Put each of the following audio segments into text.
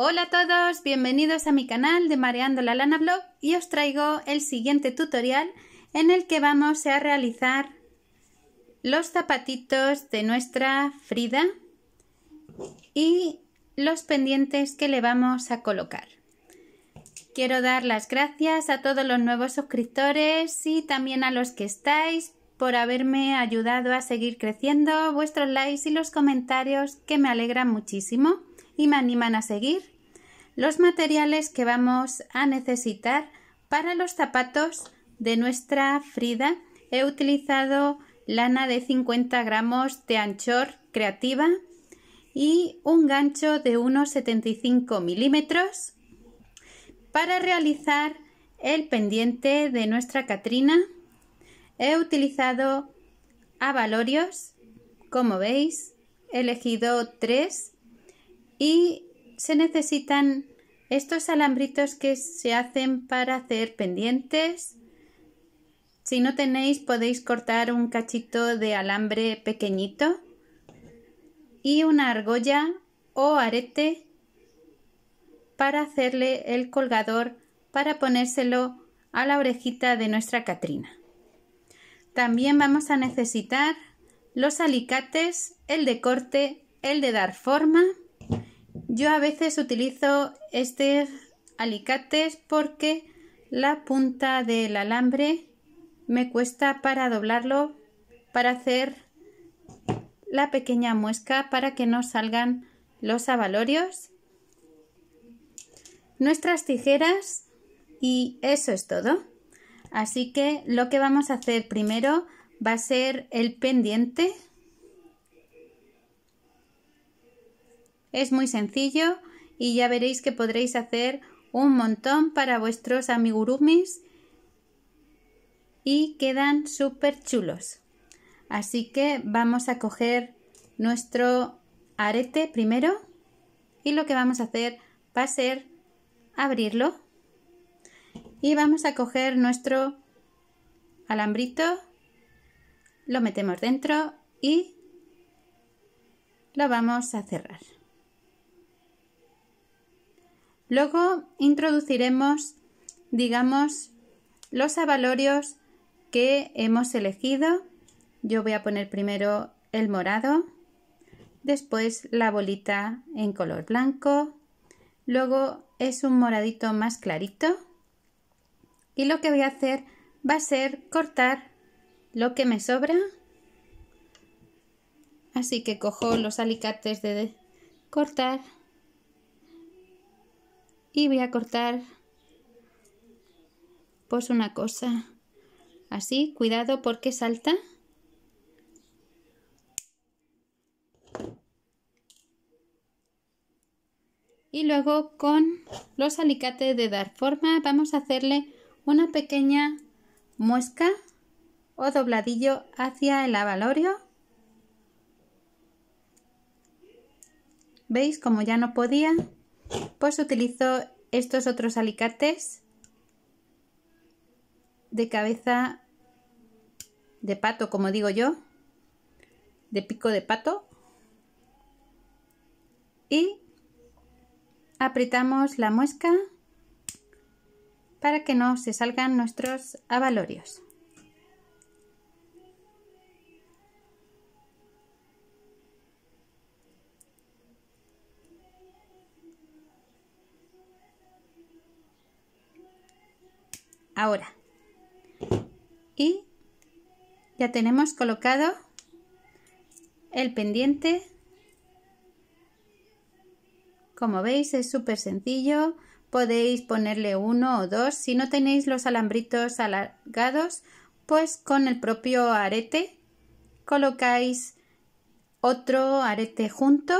Hola a todos, bienvenidos a mi canal de Mareando la Lana Blog y os traigo el siguiente tutorial en el que vamos a realizar los zapatitos de nuestra Frida y los pendientes que le vamos a colocar. Quiero dar las gracias a todos los nuevos suscriptores y también a los que estáis por haberme ayudado a seguir creciendo, vuestros likes y los comentarios que me alegran muchísimo y me animan a seguir. Los materiales que vamos a necesitar para los zapatos de nuestra Frida he utilizado lana de 50 gramos de anchor creativa y un gancho de unos 75 milímetros para realizar el pendiente de nuestra Catrina He utilizado avalorios, como veis, he elegido tres y se necesitan estos alambritos que se hacen para hacer pendientes. Si no tenéis podéis cortar un cachito de alambre pequeñito y una argolla o arete para hacerle el colgador para ponérselo a la orejita de nuestra Catrina. También vamos a necesitar los alicates, el de corte, el de dar forma. Yo a veces utilizo estos alicates porque la punta del alambre me cuesta para doblarlo, para hacer la pequeña muesca para que no salgan los avalorios. Nuestras tijeras y eso es todo. Así que lo que vamos a hacer primero va a ser el pendiente. Es muy sencillo y ya veréis que podréis hacer un montón para vuestros amigurumis y quedan súper chulos. Así que vamos a coger nuestro arete primero y lo que vamos a hacer va a ser abrirlo y vamos a coger nuestro alambrito, lo metemos dentro y lo vamos a cerrar. Luego introduciremos, digamos, los avalorios que hemos elegido. Yo voy a poner primero el morado, después la bolita en color blanco, luego es un moradito más clarito y lo que voy a hacer va a ser cortar lo que me sobra así que cojo los alicates de cortar y voy a cortar pues una cosa así cuidado porque salta y luego con los alicates de dar forma vamos a hacerle una pequeña muesca o dobladillo hacia el avalorio. ¿Veis? Como ya no podía, pues utilizo estos otros alicates de cabeza de pato, como digo yo, de pico de pato. Y apretamos la muesca para que no se salgan nuestros avalorios. Ahora. Y ya tenemos colocado el pendiente. Como veis es súper sencillo podéis ponerle uno o dos. Si no tenéis los alambritos alargados, pues con el propio arete colocáis otro arete junto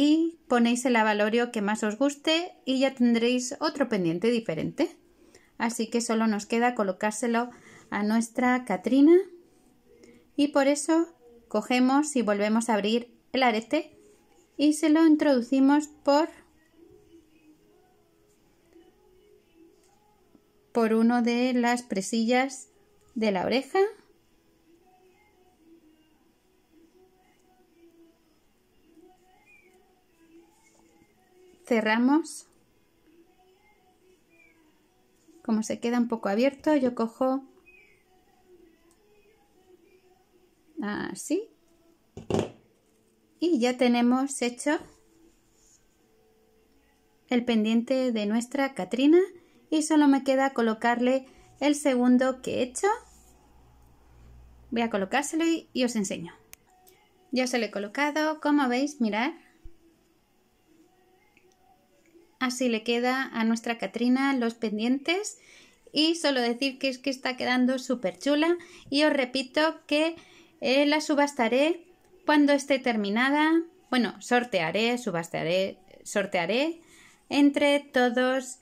y ponéis el avalorio que más os guste y ya tendréis otro pendiente diferente. Así que solo nos queda colocárselo a nuestra Catrina y por eso cogemos y volvemos a abrir el arete y se lo introducimos por por uno de las presillas de la oreja cerramos. Como se queda un poco abierto, yo cojo así y ya tenemos hecho el pendiente de nuestra Catrina y solo me queda colocarle el segundo que he hecho. Voy a colocárselo y, os enseño. Ya se lo he colocado, como veis, mirad. Así le queda a nuestra Catrina los pendientes y solo decir que es que está quedando súper chula y os repito que eh, la subastaré cuando esté terminada. Bueno, sortearé, subastaré, sortearé entre todos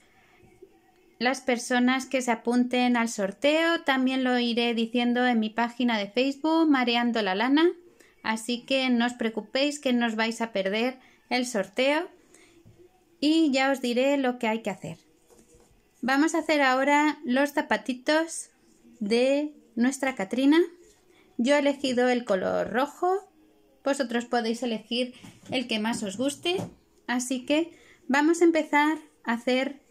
las personas que se apunten al sorteo. También lo iré diciendo en mi página de Facebook, Mareando la Lana. Así que no os preocupéis que no os vais a perder el sorteo. Y ya os diré lo que hay que hacer. Vamos a hacer ahora los zapatitos de nuestra Catrina. Yo he elegido el color rojo. Vosotros podéis elegir el que más os guste. Así que vamos a empezar a hacer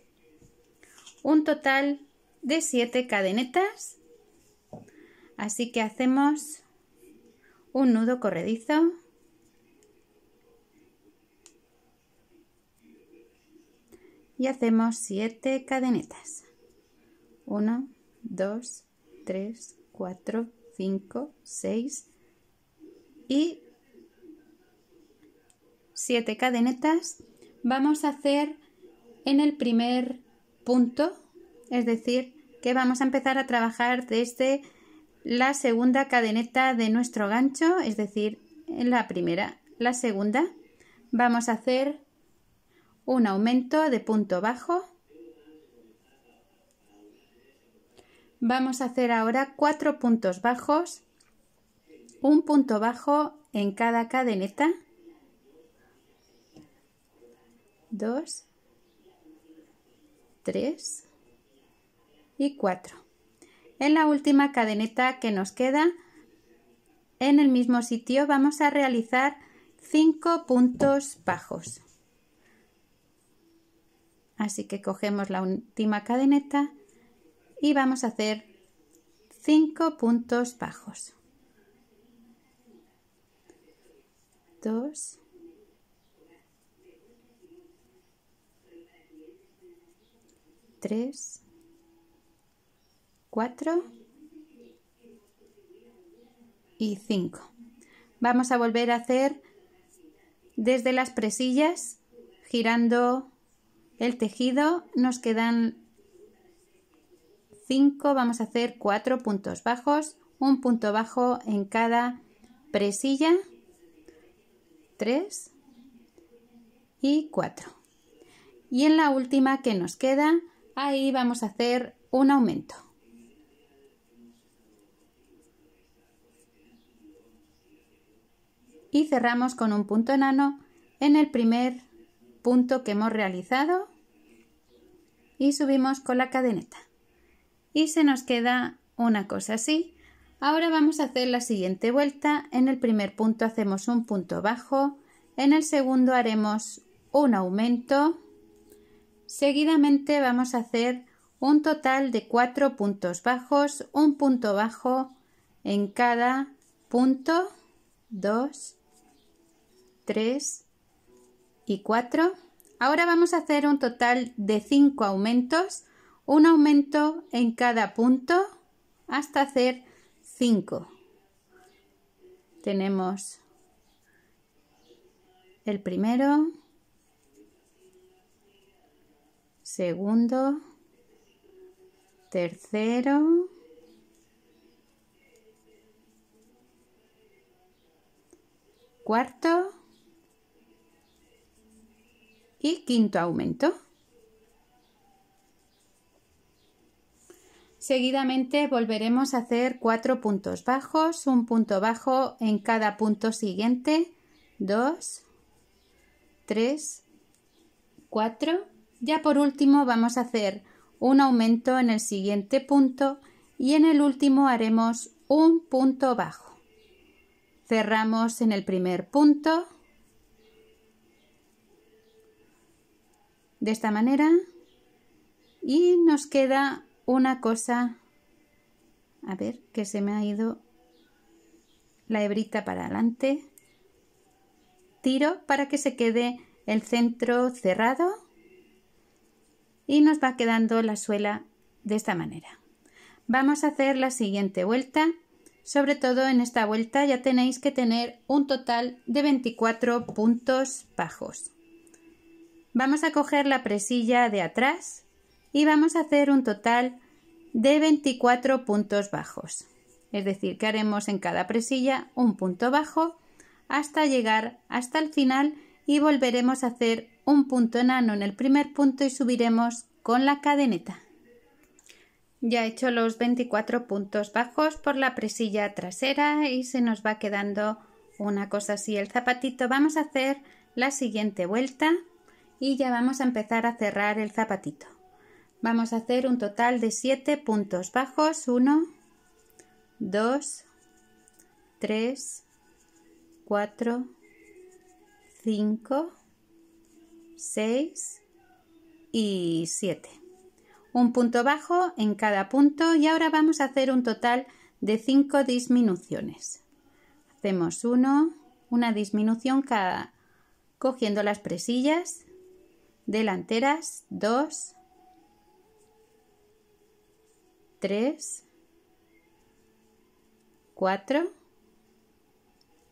un total de 7 cadenetas. Así que hacemos un nudo corredizo. Y hacemos 7 cadenetas. 1, 2, 3, 4, 5, 6 y 7 cadenetas. Vamos a hacer en el primer punto, es decir, que vamos a empezar a trabajar desde la segunda cadeneta de nuestro gancho, es decir, en la primera, la segunda, vamos a hacer un aumento de punto bajo. Vamos a hacer ahora cuatro puntos bajos, un punto bajo en cada cadeneta, dos, 3 y 4. En la última cadeneta que nos queda, en el mismo sitio vamos a realizar 5 puntos bajos. Así que cogemos la última cadeneta y vamos a hacer 5 puntos bajos. 2 3, 4 y 5. Vamos a volver a hacer desde las presillas, girando el tejido, nos quedan 5, vamos a hacer 4 puntos bajos, un punto bajo en cada presilla, 3 y 4. Y en la última que nos queda, Ahí vamos a hacer un aumento. Y cerramos con un punto enano en el primer punto que hemos realizado y subimos con la cadeneta. Y se nos queda una cosa así. Ahora vamos a hacer la siguiente vuelta. En el primer punto hacemos un punto bajo, en el segundo haremos un aumento Seguidamente vamos a hacer un total de cuatro puntos bajos, un punto bajo en cada punto, 2, 3 y 4. Ahora vamos a hacer un total de 5 aumentos, un aumento en cada punto hasta hacer 5. Tenemos el primero, segundo, tercero, cuarto y quinto aumento. Seguidamente volveremos a hacer cuatro puntos bajos, un punto bajo en cada punto siguiente, dos, tres, cuatro ya por último vamos a hacer un aumento en el siguiente punto y en el último haremos un punto bajo. Cerramos en el primer punto. De esta manera. Y nos queda una cosa. A ver que se me ha ido la hebrita para adelante. Tiro para que se quede el centro cerrado. Y nos va quedando la suela de esta manera. Vamos a hacer la siguiente vuelta. Sobre todo en esta vuelta ya tenéis que tener un total de 24 puntos bajos vamos a coger la presilla de atrás y vamos a hacer un total de 24 puntos bajos. Es decir que haremos en cada presilla un punto bajo hasta llegar hasta el final y volveremos a hacer un punto enano en el primer punto y subiremos con la cadeneta. Ya he hecho los 24 puntos bajos por la presilla trasera y se nos va quedando una cosa así el zapatito. Vamos a hacer la siguiente vuelta y ya vamos a empezar a cerrar el zapatito. Vamos a hacer un total de 7 puntos bajos. 1, 2, 3, 4, 5, 6 y 7 un punto bajo en cada punto y ahora vamos a hacer un total de 5 disminuciones. Hacemos uno, una disminución cada cogiendo las presillas delanteras, 2, 3, 4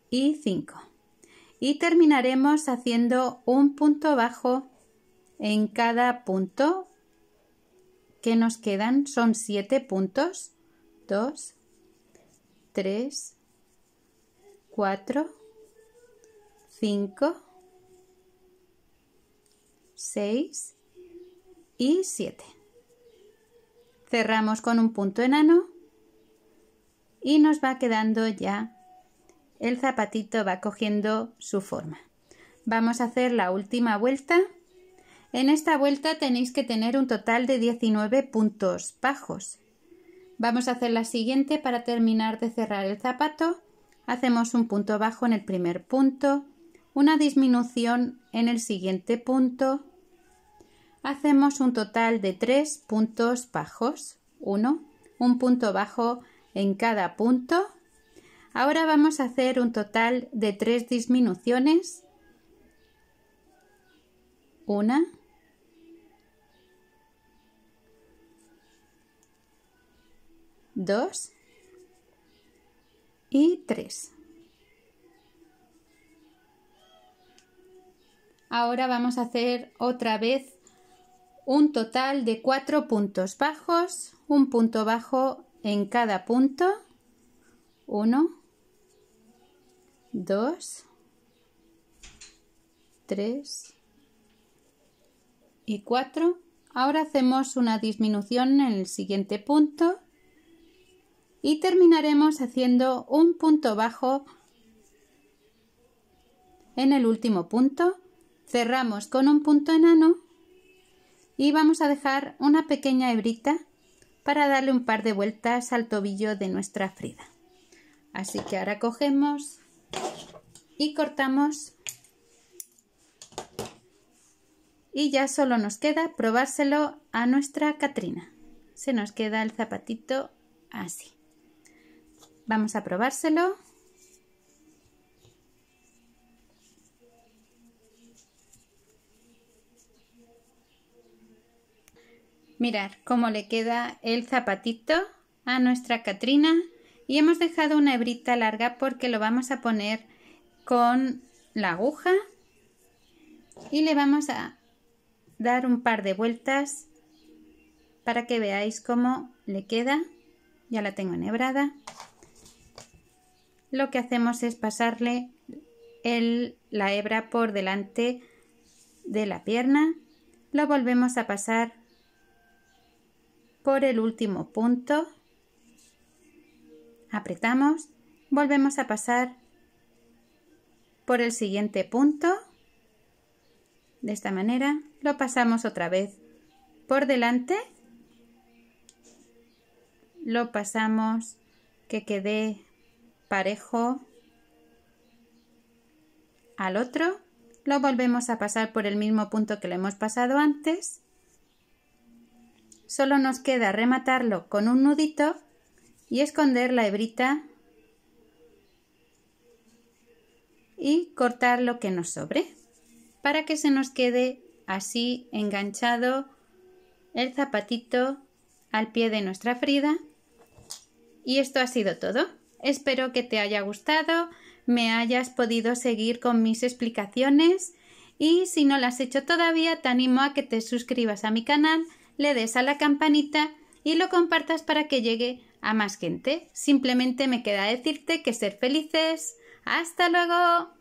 y 5. Y terminaremos haciendo un punto bajo en cada punto que nos quedan son 7 puntos. 2, 3, 4, 5, 6 y 7. Cerramos con un punto enano y nos va quedando ya el zapatito va cogiendo su forma. Vamos a hacer la última vuelta en esta vuelta tenéis que tener un total de 19 puntos bajos. Vamos a hacer la siguiente para terminar de cerrar el zapato. Hacemos un punto bajo en el primer punto, una disminución en el siguiente punto. Hacemos un total de 3 puntos bajos. 1, un punto bajo en cada punto. Ahora vamos a hacer un total de 3 disminuciones. Una, Dos y tres. Ahora vamos a hacer otra vez un total de cuatro puntos bajos, un punto bajo en cada punto. Uno, dos, tres y cuatro. Ahora hacemos una disminución en el siguiente punto y terminaremos haciendo un punto bajo en el último punto cerramos con un punto enano y vamos a dejar una pequeña hebrita para darle un par de vueltas al tobillo de nuestra Frida. Así que ahora cogemos y cortamos y ya solo nos queda probárselo a nuestra Catrina. Se nos queda el zapatito así. Vamos a probárselo. Mirar cómo le queda el zapatito a nuestra Catrina. Y hemos dejado una hebrita larga porque lo vamos a poner con la aguja. Y le vamos a dar un par de vueltas para que veáis cómo le queda. Ya la tengo enhebrada. Lo que hacemos es pasarle la hebra por delante de la pierna, lo volvemos a pasar por el último punto, apretamos, volvemos a pasar por el siguiente punto, de esta manera, lo pasamos otra vez por delante, lo pasamos que quede parejo al otro. Lo volvemos a pasar por el mismo punto que lo hemos pasado antes. Solo nos queda rematarlo con un nudito y esconder la hebrita y cortar lo que nos sobre para que se nos quede así enganchado el zapatito al pie de nuestra Frida. Y esto ha sido todo. Espero que te haya gustado, me hayas podido seguir con mis explicaciones y si no lo has hecho todavía te animo a que te suscribas a mi canal, le des a la campanita y lo compartas para que llegue a más gente. Simplemente me queda decirte que ser felices. Hasta luego.